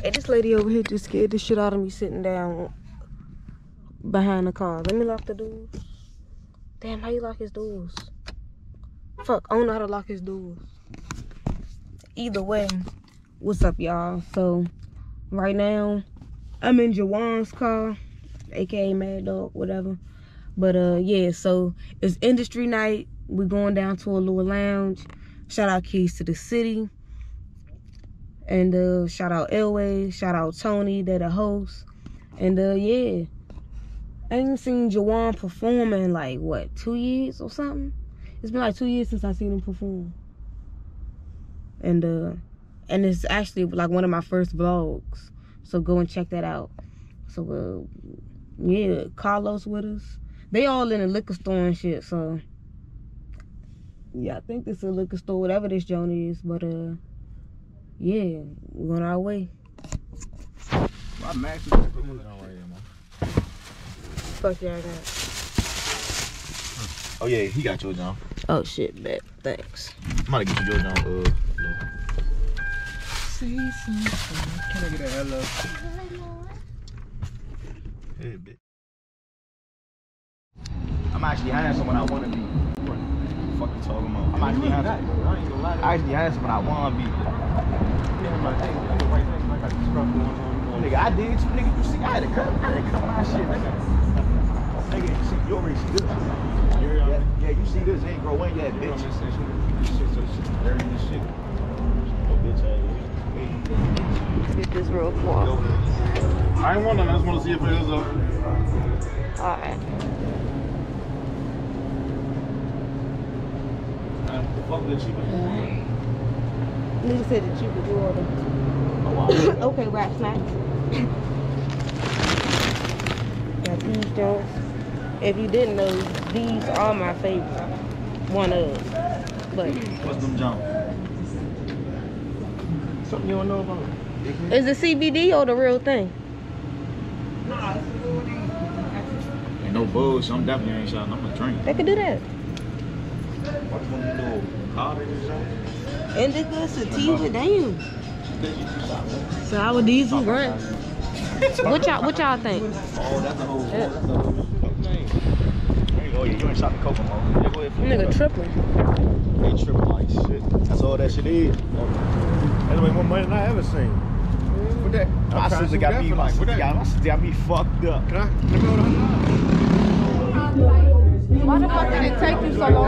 Hey, this lady over here just scared the shit out of me sitting down behind the car. Let me lock the doors. Damn, how you lock his doors? Fuck, I don't know how to lock his doors. Either way, what's up, y'all? So, right now, I'm in Jawan's car, aka Mad Dog, whatever. But uh, yeah, so it's industry night. We're going down to a little lounge. Shout out Keys to the City. And uh, shout out Elway. Shout out Tony, they're the host. And uh, yeah. I ain't seen Jawan perform in like what, two years or something? It's been like two years since I seen him perform. And uh and it's actually like one of my first vlogs. So go and check that out. So uh yeah, Carlos with us. They all in a liquor store and shit, so yeah, I think this is a liquor store, whatever this joint is, but uh yeah, we're on our way. My max is right here, man. Fuck yeah, I got. Oh yeah, he got yours on. Oh shit, bet. Thanks. I'm about to get you yours on. Uh, low. Say something. Can I get a hello? Hey, bitch. I'm actually handsome someone I want to be. What the fuck you talking about? I'm actually handsome. I actually handsome when I want to be. Nigga, I did you, nigga. You see, I had to cut. I had to cut my shit, nigga. Nigga, you see, you already see this. Yeah, yeah, you see this. It ain't grow in yet, bitch. Get this real quick. I ain't want none. I just want to see if it is up. Alright. Fuck the cheap. Nigga said that you could do order. okay, rap snacks. Got these joints. If you didn't know, these are my favorite. One of. But What's them jump? Something you don't know about? is it CBD or the real thing? Ain't no bullshit. I'm definitely ain't shouting. I'm gonna drink. They could do that. What's one of them little cottage or something? Indica, sativa, damn. Sour diesel, right? What y'all what y'all think? Oh, that's the whole. Yeah. That's the whole thing. There you go. You ain't shot the cocoa, man. Yeah, go ahead. Nigga tripping. They tripping like shit. That's all that shit is. That's the one money I ever seen. What that? My I'm trying to sister got me. like, what that? got, my sister got me fucked up. Can I? Let me hold on. Why the fuck did it take you so long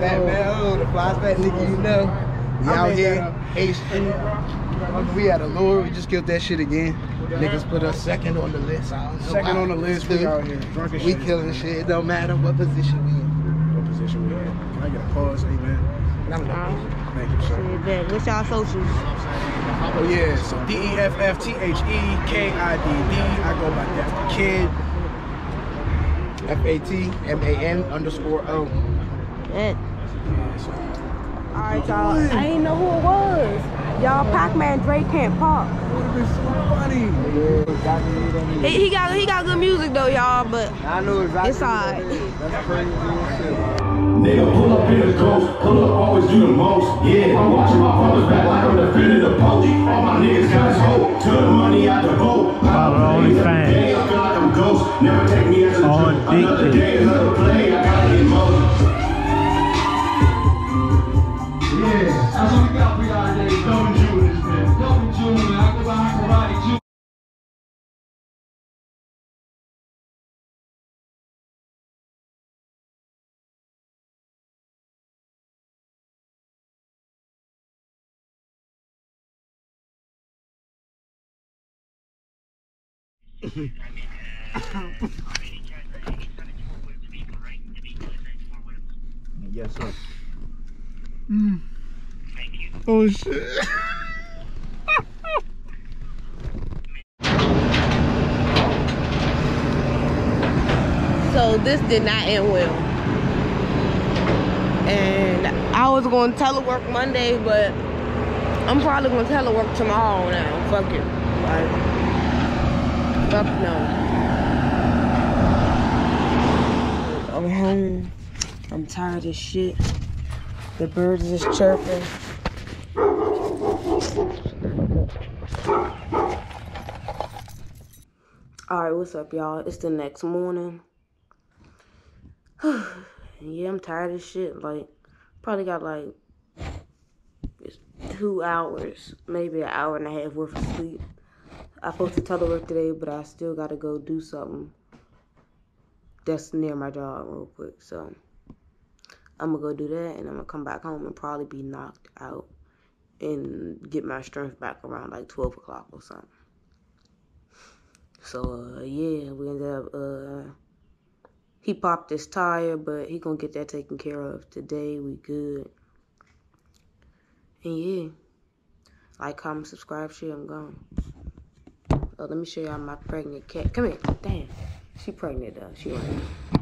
Man. Fat Man. Oh, the flies back nigga, you know. We out here, H We at Allure. We just killed that shit again. Niggas put us second on the list. I don't know Second on the list, we out here drunk as We shit. killing shit. It don't matter what position we in. What position we in? Can I get a pause, amen? I'm not Thank you, sir. What's y'all socials? Oh yeah, so D E F F T H E K I D D. I go by Def the Kid. F A T M A N underscore O. Bet. Alright, y'all. I ain't know who it was. Y'all, Pac-Man Drake can't park. Would have been so funny. He, he got he got good music though, y'all, but I know exactly. it's alright. That's crazy. Nigga, pull up in the ghost, pull up, always do the most. Yeah, I'm watching my father's back like I'm defending the post. All my niggas got his hope, turn the money out the boat. Follow OnlyFans. Day, I feel like I'm ghost, never take me as a joke. Another addicted. day, Yes, sir. Oh shit. So this did not end well. And I was going to telework Monday, but I'm probably going to telework tomorrow now. Fuck it. Like, fuck no. I'm home. I'm tired of shit. The birds is chirping. Alright, what's up, y'all? It's the next morning. yeah, I'm tired of shit. Like, probably got like two hours, maybe an hour and a half worth of sleep. I supposed to telework today, but I still gotta go do something that's near my job real quick. So I'm gonna go do that, and I'm gonna come back home and probably be knocked out and get my strength back around like 12 o'clock or something. So uh, yeah, we ended up. Uh, he popped his tire, but he gonna get that taken care of today. We good. And yeah, like, comment, subscribe, share. I'm gone. Oh, let me show y'all my pregnant cat. Come here. Damn, she pregnant though. She. Right.